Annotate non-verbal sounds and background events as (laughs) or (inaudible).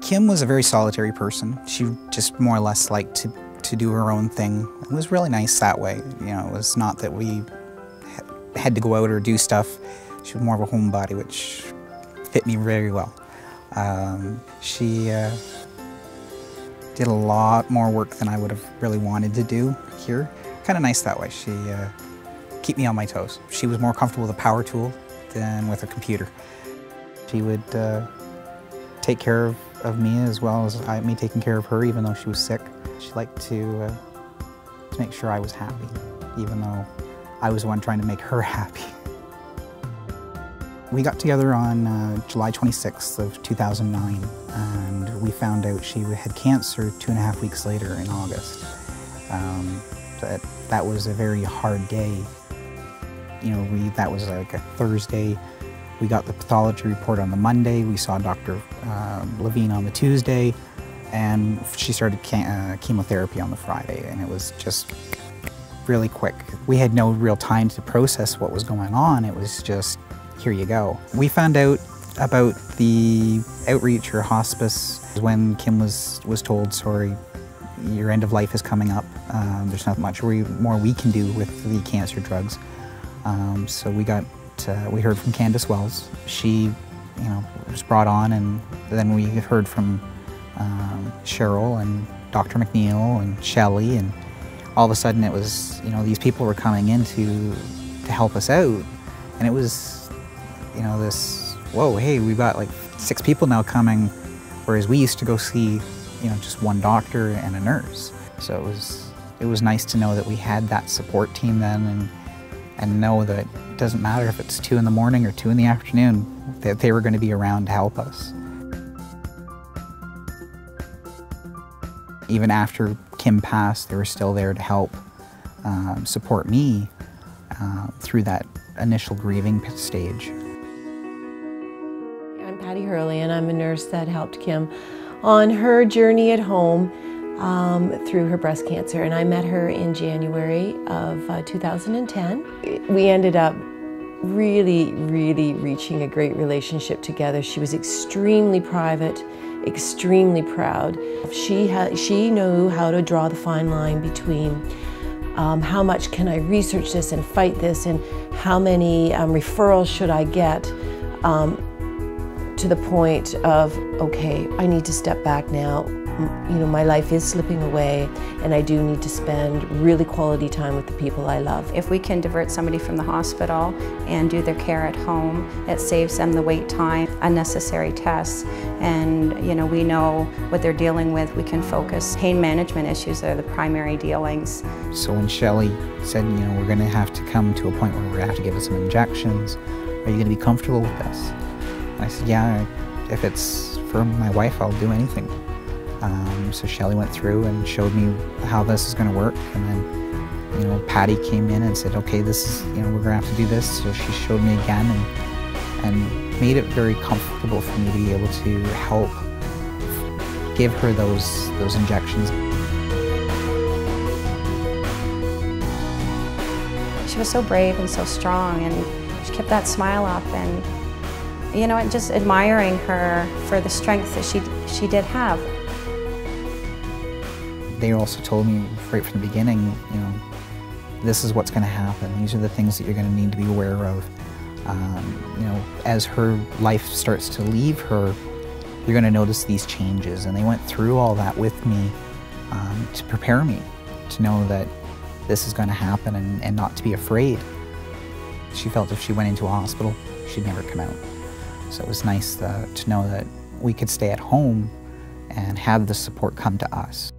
Kim was a very solitary person. She just more or less liked to, to do her own thing. It was really nice that way. You know, it was not that we had to go out or do stuff. She was more of a homebody, which fit me very well. Um, she uh, did a lot more work than I would have really wanted to do here. Kind of nice that way. She uh, keep me on my toes. She was more comfortable with a power tool than with a computer. She would uh, take care of, of me as well as I, me taking care of her, even though she was sick. She liked to, uh, to make sure I was happy, even though I was the one trying to make her (laughs) happy. We got together on uh, July 26th of 2009 and we found out she had cancer two and a half weeks later in August. Um, that, that was a very hard day. You know, we, that was like a Thursday. We got the pathology report on the Monday. We saw Dr. Um, Levine on the Tuesday and she started uh, chemotherapy on the Friday and it was just really quick. We had no real time to process what was going on. It was just here you go. We found out about the outreach or hospice when Kim was, was told, sorry, your end of life is coming up. Um, there's not much we, more we can do with the cancer drugs. Um, so we got, uh, we heard from Candace Wells. She, you know, was brought on and then we heard from um, Cheryl and Dr. McNeil and Shelley and all of a sudden it was, you know, these people were coming in to, to help us out and it was you know, this, whoa, hey, we've got like six people now coming, whereas we used to go see, you know, just one doctor and a nurse. So it was, it was nice to know that we had that support team then and, and know that it doesn't matter if it's two in the morning or two in the afternoon, that they were going to be around to help us. Even after Kim passed, they were still there to help um, support me uh, through that initial grieving stage. I'm Patty Hurley, and I'm a nurse that helped Kim on her journey at home um, through her breast cancer. And I met her in January of uh, 2010. We ended up really, really reaching a great relationship together. She was extremely private, extremely proud. She, she knew how to draw the fine line between um, how much can I research this and fight this and how many um, referrals should I get. Um, to the point of, okay, I need to step back now. You know, my life is slipping away and I do need to spend really quality time with the people I love. If we can divert somebody from the hospital and do their care at home, it saves them the wait time, unnecessary tests, and you know, we know what they're dealing with, we can focus. Pain management issues are the primary dealings. So when Shelley said, you know, we're gonna have to come to a point where we're gonna have to give us some injections, are you gonna be comfortable with this? I said, yeah, if it's for my wife, I'll do anything. Um, so Shelly went through and showed me how this is going to work. And then, you know, Patty came in and said, okay, this is, you know, we're going to have to do this. So she showed me again and, and made it very comfortable for me to be able to help give her those, those injections. She was so brave and so strong and she kept that smile up and you know, just admiring her for the strength that she, she did have. They also told me right from the beginning, you know, this is what's going to happen. These are the things that you're going to need to be aware of. Um, you know, as her life starts to leave her, you're going to notice these changes. And they went through all that with me um, to prepare me to know that this is going to happen and, and not to be afraid. She felt if she went into a hospital, she'd never come out. So it was nice uh, to know that we could stay at home and have the support come to us.